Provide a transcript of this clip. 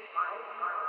Bye.